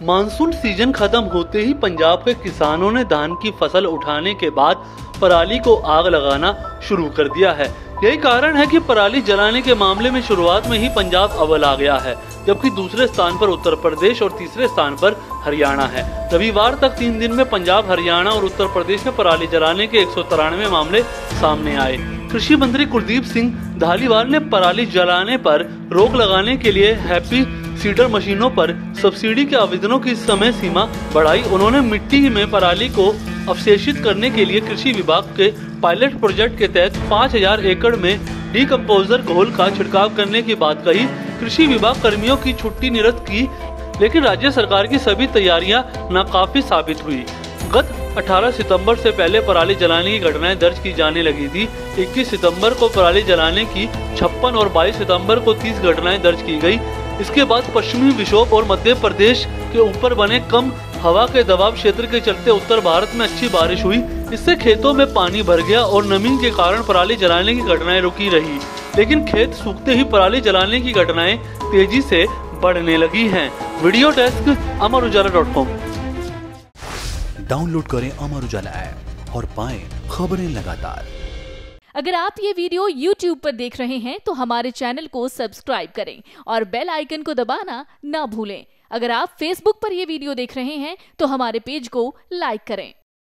Monsoon season खत्म होते ही पंजाब के किसानों ने धान की फ़सल उठाने के बाद पराली को आग लगाना शुरू कर दिया है। यही कारण है कि पराली जलाने के मामले में शुरुआत में ही पंजाब अव्वल आ गया है, जबकि दूसरे स्थान पर उत्तर प्रदेश और तीसरे स्थान पर हरियाणा है। रविवार तक तीन दिन में पंजाब, हरियाणा और उत्तर प्रदेश में पराली जलाने के एक सौ तिरानवे मामले सामने आए। कृषि मंत्री कुलदीप सिंह धालीवाल ने पराली जलाने पर रोक लगाने के लिए हैप्पी सीडर मशीनों पर सब्सिडी के आवेदनों की समय सीमा बढ़ाई। उन्होंने मिट्टी में पराली को अवशेषित करने के लिए कृषि विभाग के पायलट प्रोजेक्ट के तहत 5000 एकड़ में डीकम्पोजर घोल का छिड़काव करने की बात कही। कृषि विभाग कर्मियों की छुट्टी निरस्त की, लेकिन राज्य सरकार की सभी तैयारियाँ नाकाफी साबित हुई। गत 18 सितंबर से पहले पराली जलाने की घटनाएँ दर्ज की जाने लगी थी। 21 सितंबर को पराली जलाने की छप्पन और 22 सितंबर को 30 घटनाएँ दर्ज की गई। इसके बाद पश्चिमी विक्षोभ और मध्य प्रदेश के ऊपर बने कम हवा के दबाव क्षेत्र के चलते उत्तर भारत में अच्छी बारिश हुई। इससे खेतों में पानी भर गया और नमी के कारण पराली जलाने की घटनाएँ रुकी रही। लेकिन खेत सूखते ही पराली जलाने की घटनाएँ तेज़ी से बढ़ने लगी हैं। Video desk Amar Ujala dot com. Download करें अमर उजाला ऐप और पाएँ खबरें लगातार। अगर आप ये वीडियो YouTube पर देख रहे हैं तो हमारे चैनल को सब्सक्राइब करें और बेल आइकन को दबाना ना भूलें। अगर आप Facebook पर यह वीडियो देख रहे हैं तो हमारे पेज को लाइक करें।